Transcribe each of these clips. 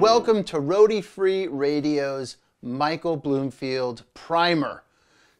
welcome to Roadie Free Radio's Michael Bloomfield Primer.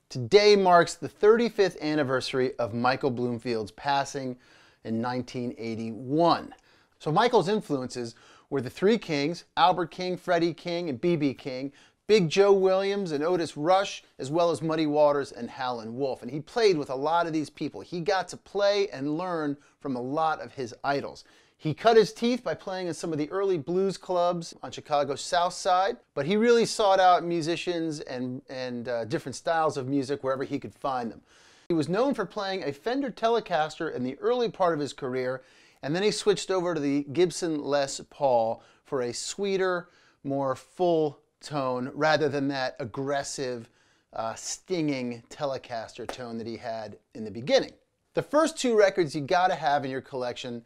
Today marks the 35th anniversary of Michael Bloomfield's passing in 1981. So Michael's influences were the three kings, Albert King, Freddie King, and B.B. King, Big Joe Williams and Otis Rush, as well as Muddy Waters and Howlin' Wolf. And he played with a lot of these people. He got to play and learn from a lot of his idols. He cut his teeth by playing in some of the early blues clubs on Chicago's South Side, but he really sought out musicians and, and uh, different styles of music wherever he could find them. He was known for playing a Fender Telecaster in the early part of his career, and then he switched over to the Gibson Les Paul for a sweeter, more full tone rather than that aggressive, uh, stinging Telecaster tone that he had in the beginning. The first two records you gotta have in your collection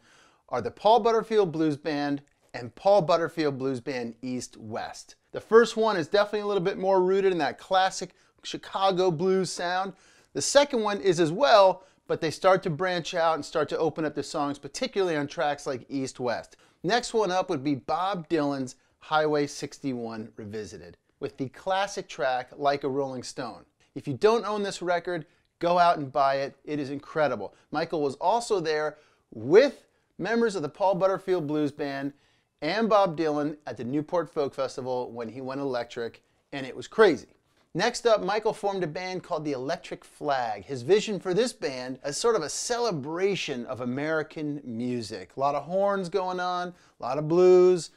are the Paul Butterfield Blues Band and Paul Butterfield Blues Band East West. The first one is definitely a little bit more rooted in that classic Chicago blues sound. The second one is as well, but they start to branch out and start to open up the songs, particularly on tracks like East West. Next one up would be Bob Dylan's Highway 61 Revisited with the classic track Like a Rolling Stone. If you don't own this record, go out and buy it. It is incredible. Michael was also there with members of the Paul Butterfield Blues Band and Bob Dylan at the Newport Folk Festival when he went electric, and it was crazy. Next up, Michael formed a band called the Electric Flag. His vision for this band as sort of a celebration of American music. A lot of horns going on, a lot of blues,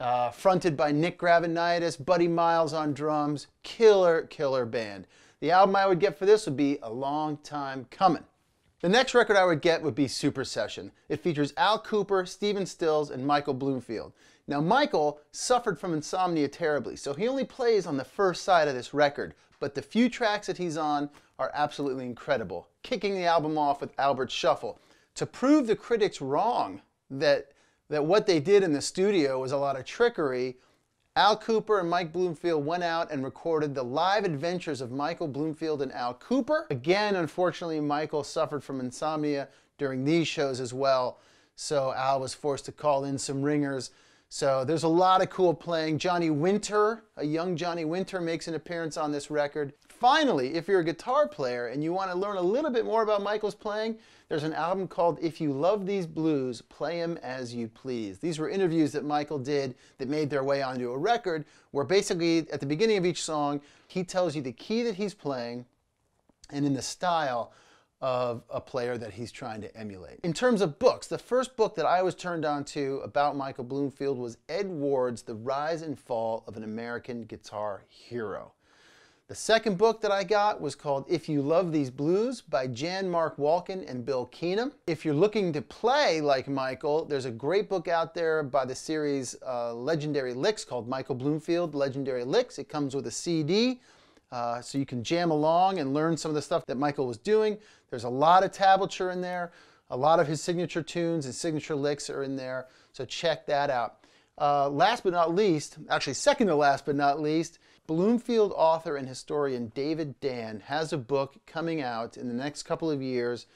uh, fronted by Nick Gravenites, Buddy Miles on drums. Killer, killer band. The album I would get for this would be A Long Time Coming. The next record I would get would be Supersession. It features Al Kooper, Stephen Stills, and Michael Bloomfield. Now, Michael suffered from insomnia terribly, so he only plays on the first side of this record, but the few tracks that he's on are absolutely incredible, kicking the album off with Albert Shuffle. To prove the critics wrong that that what they did in the studio was a lot of trickery. Al Kooper and Mike Bloomfield went out and recorded the live adventures of Michael Bloomfield and Al Kooper. Again, unfortunately, Michael suffered from insomnia during these shows as well, so Al was forced to call in some ringers. So there's a lot of cool playing. Johnny Winter, a young Johnny Winter, makes an appearance on this record. Finally, if you're a guitar player and you want to learn a little bit more about Michael's playing, there's an album called If You Love These Blues, Play 'Em As You Please. These were interviews that Michael did that made their way onto a record where basically at the beginning of each song, he tells you the key that he's playing and in the style of a player that he's trying to emulate. In terms of books, the first book that I was turned on to about Michael Bloomfield was Ed Ward's The Rise and Fall of an American Guitar Hero. The second book that I got was called If You Love These Blues by Jan Mark Wolkin and Bill Keenom. If you're looking to play like Michael, there's a great book out there by the series uh, Legendary Licks called Michael Bloomfield Legendary Licks. It comes with a CD. Uh, so you can jam along and learn some of the stuff that Michael was doing. There's a lot of tablature in there. A lot of his signature tunes and signature licks are in there. So check that out. Uh, last but not least, actually second to last but not least, Bloomfield author and historian David Dann has a book coming out in the next couple of years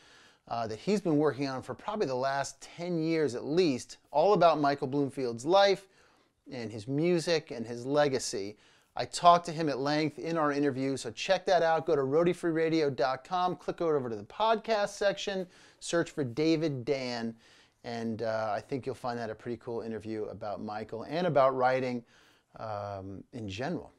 uh, that he's been working on for probably the last 10 years at least, all about Michael Bloomfield's life and his music and his legacy. I talked to him at length in our interview, so check that out. Go to roadiefreeradio.com, click over to the podcast section, search for David Dann, and uh, I think you'll find that a pretty cool interview about Michael and about writing um, in general.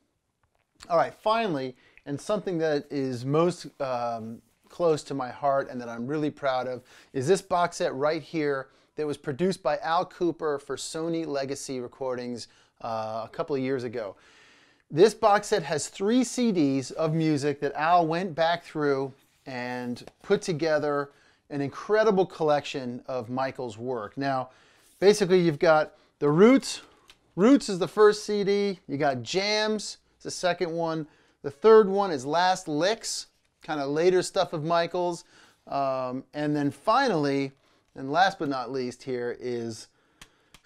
All right, finally, and something that is most um, close to my heart and that I'm really proud of is this box set right here that was produced by Al Kooper for Sony Legacy Recordings uh, a couple of years ago. This box set has three CDs of music that Al went back through and put together an incredible collection of Michael's work. Now, basically you've got the Roots. Roots is the first CD. You got Jams, it's the second one. The third one is Last Licks, kind of later stuff of Michael's. Um, and then finally, and last but not least here is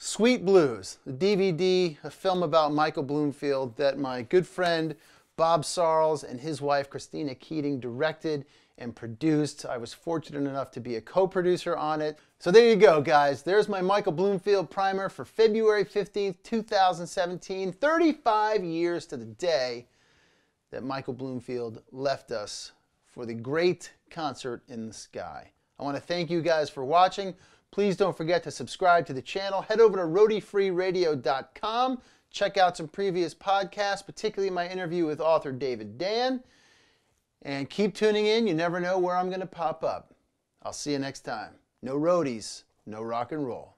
Sweet Blues, the DVD, a film about Michael Bloomfield that my good friend Bob Sarles and his wife Christina Keating directed and produced. I was fortunate enough to be a co-producer on it. So there you go, guys. There's my Michael Bloomfield primer for February 15th, 2017. 35 years to the day that Michael Bloomfield left us for the great concert in the sky. I want to thank you guys for watching. Please don't forget to subscribe to the channel. Head over to roadiefreeradio.com. Check out some previous podcasts, particularly my interview with author David Dann. And keep tuning in. You never know where I'm going to pop up. I'll see you next time. No roadies, no rock and roll.